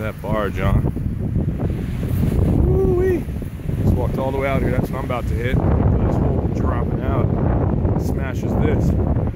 that barge on. Woo-wee. Just walked all the way out here. That's what I'm about to hit. This whole dropping out smashes this.